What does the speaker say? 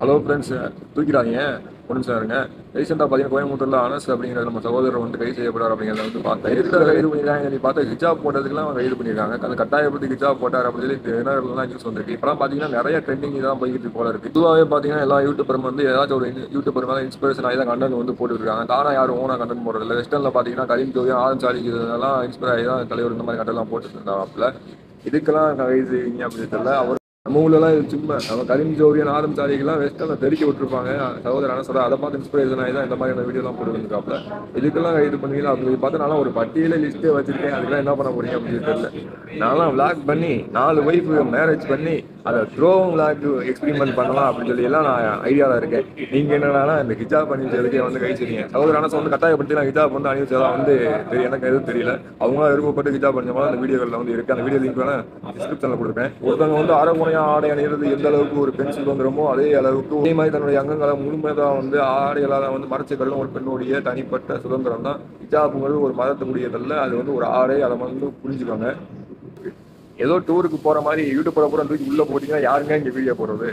Hello friends தூக்கிறாங்க ஒரு நிமிஷம் இருங்க ரீசெண்டாக பார்த்தீங்கன்னா கோயம்புத்தூர்ல அனஸ் அப்படிங்கிற நம்ம சகோதரர் வந்து கைது செய்யப்படார் அப்படிங்கிறத வந்து பார்த்தேன். எதுக்கு கைது பண்ணிருக்காங்க சொல்லி பார்த்தா ஹிஜாப் போட்டதுக்குலாம் அவன் கைது பண்ணியிருக்காங்க. அந்த கட்டாயப்படுத்தி ஹிஜாப் போட்டார் அப்படின்னு சொல்லி தினகரலாம் நியூஸ் வந்திருக்கு. இப்போலாம் பார்த்தீங்கன்னா நிறைய ட்ரெண்டிங் தான் போய்கிட்டு போல இருக்கு. பொதுவாகவே பார்த்தீங்கன்னா எல்லா யூடியூபரும் வந்து ஏதாச்சும் ஒரு யூடியூபர் மேலே இன்ஸ்பிரேஷன் ஆகி தான் கண்டென்ட் வந்து போட்டுருக்காங்க தானா யாரும் ஓனா கண்டென்ட் போடுறதில்ல. வெஸ்டர்னில் பார்த்தீங்கன்னா கரீம் ஜோதி ஆதம் சாலிக்கு இதெல்லாம் இன்ஸ்பயர் ஆகி தான் தலைவர் இந்த மாதிரி கண்டென்ட்லாம் போட்டுட்டு இருந்தாங்க இதுக்கெல்லாம் கைது அப்படின்னு தெரியல. அவர் நம்ம ஊர்லலாம் இது சும்மா நம்ம கரிம் ஜோவியன் ஆதம் சாரிகள்லாம் வெஸ்டர்னில் தெறிக்க விட்டுருப்பாங்க. சகோதரர் என்ன அதை பார்த்து இன்ஸ்பிரேஷன் ஆகி தான் இந்த மாதிரியான வீடியோலாம் போட்டுருக்காப்ல இதுக்கெல்லாம் இது பண்ணுவீங்களா? அப்படின்னு பார்த்து நான் ஒரு பட்டியல லிஸ்ட்டே வச்சிருக்கேன். அதுக்கெல்லாம் என்ன பண்ண முடியும் அப்படின்னு தெரியல. நான்லாம் விளாக் பண்ணி நாலு ஒய்ஃப் மேரேஜ் பண்ணி அதை த்ரோவும் விளாக் எக்ஸ்பெரிமெண்ட் பண்ணலாம் அப்படின்னு சொல்லி எல்லாம் நான் ஐடியாவில் இருக்கேன். நீங்கள் என்னன்னா இந்த ஹிஜாப் பண்ணி வந்து கழிச்சிருக்கீங்க செய்றீங்க சகோதரர் வந்து கட்டாயப்படுத்தி நான் ஹிஜாப் வந்து அணிவிச்சதா வந்து தெரிய- எனக்கு எதுவும் தெரியல. அவங்களாம் விருப்பப்பட்டு ஹிஜாப் பண்ண மாதிரி அந்த வீடியோவில் வந்து இருக்குது அந்த வீடியோ லிங்க் வேணால் டிஸ்கிரிப்ஷனில் கொடுப்பேன். ஒருத்தவங்க வந்து அரைகுறையா ஆடை அணிகிறது எந்த அளவுக்கு ஒரு பெண் சுதந்திரமோ அதே அளவுக்கு அதே மாதிரி தன்னுடைய அங்கங்களை முழுமையாக வந்து ஆடைகளால் வந்து மறைச்சிக்கிறதும் ஒரு பெண்ணுடைய தனிப்பட்ட சுதந்திரம் தான். ஹிஜாபுங்கிறது ஒரு மதத்துக்குரியதல்ல. அது வந்து ஒரு ஆடை அதை வந்து புரிஞ்சுக்கோங்க. ஏதோ டூருக்கு போற மாதிரி யூடியூப்ல பூரா தூக்கி உள்ள போட்டீங்கன்னா யாருங்க இங்க வீடியோ போடுறது?